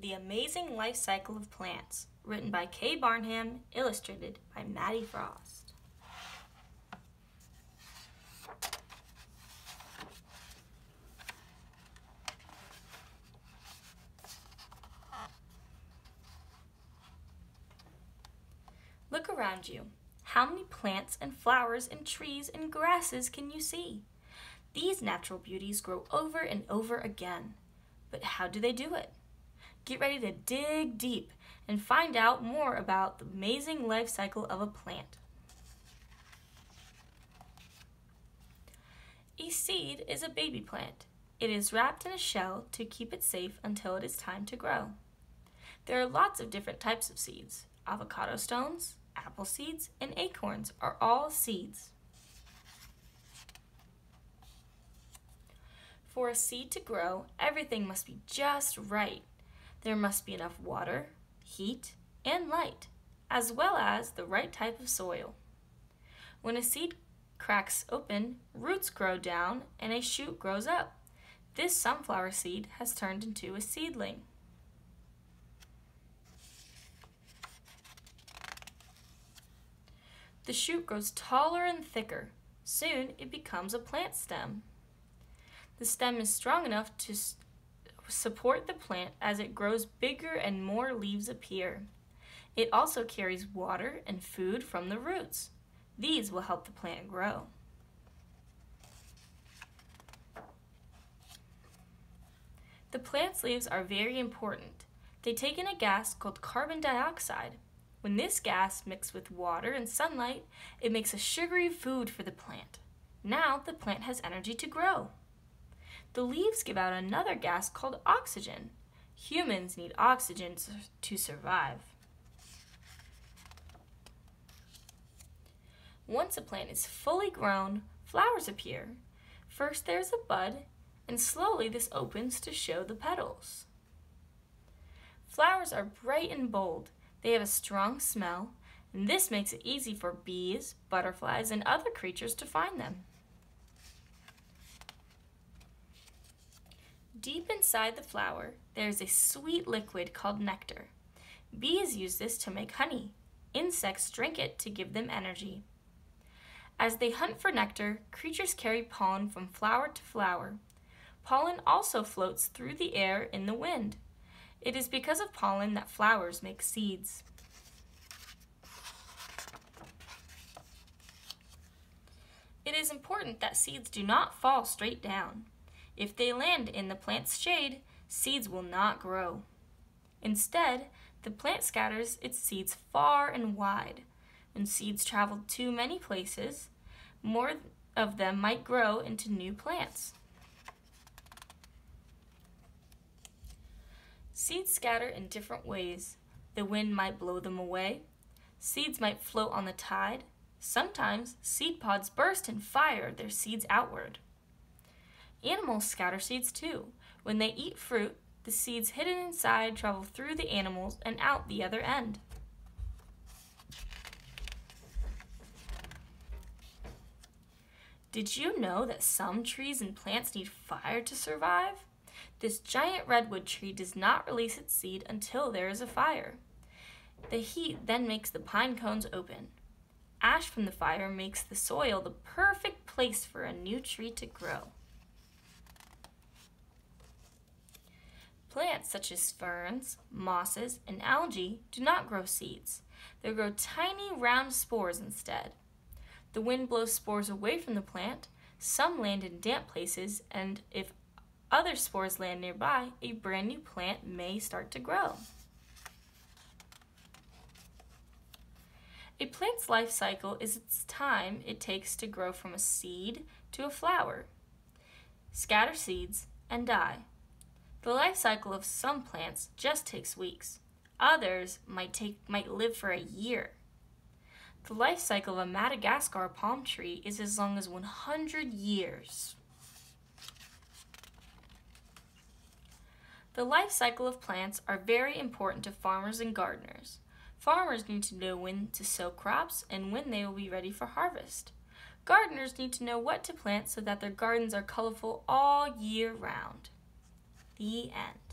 The Amazing Life Cycle of Plants, written by Kay Barnham, illustrated by Maddie Frost. Look around you. How many plants and flowers and trees and grasses can you see? These natural beauties grow over and over again. But how do they do it? Get ready to dig deep and find out more about the amazing life cycle of a plant. A seed is a baby plant. It is wrapped in a shell to keep it safe until it is time to grow. There are lots of different types of seeds. Avocado stones, apple seeds, and acorns are all seeds. For a seed to grow, everything must be just right. There must be enough water, heat, and light, as well as the right type of soil. When a seed cracks open, roots grow down and a shoot grows up. This sunflower seed has turned into a seedling. The shoot grows taller and thicker. Soon it becomes a plant stem. The stem is strong enough to support the plant as it grows bigger and more leaves appear. It also carries water and food from the roots. These will help the plant grow. The plant's leaves are very important. They take in a gas called carbon dioxide. When this gas mixes with water and sunlight, it makes a sugary food for the plant. Now the plant has energy to grow. The leaves give out another gas called oxygen. Humans need oxygen to survive. Once a plant is fully grown, flowers appear. First there's a bud, and slowly this opens to show the petals. Flowers are bright and bold. They have a strong smell, and this makes it easy for bees, butterflies, and other creatures to find them. Deep inside the flower, there is a sweet liquid called nectar. Bees use this to make honey. Insects drink it to give them energy. As they hunt for nectar, creatures carry pollen from flower to flower. Pollen also floats through the air in the wind. It is because of pollen that flowers make seeds. It is important that seeds do not fall straight down. If they land in the plant's shade, seeds will not grow. Instead, the plant scatters its seeds far and wide. When seeds travel to many places, more of them might grow into new plants. Seeds scatter in different ways. The wind might blow them away. Seeds might float on the tide. Sometimes seed pods burst and fire their seeds outward. Animals scatter seeds too. When they eat fruit, the seeds hidden inside travel through the animals and out the other end. Did you know that some trees and plants need fire to survive? This giant redwood tree does not release its seed until there is a fire. The heat then makes the pine cones open. Ash from the fire makes the soil the perfect place for a new tree to grow. Plants such as ferns, mosses, and algae do not grow seeds. They grow tiny round spores instead. The wind blows spores away from the plant. Some land in damp places, and if other spores land nearby, a brand new plant may start to grow. A plant's life cycle is its time it takes to grow from a seed to a flower, scatter seeds, and die. The life cycle of some plants just takes weeks. Others might, take, might live for a year. The life cycle of a Madagascar palm tree is as long as 100 years. The life cycle of plants are very important to farmers and gardeners. Farmers need to know when to sow crops and when they will be ready for harvest. Gardeners need to know what to plant so that their gardens are colorful all year round. The end.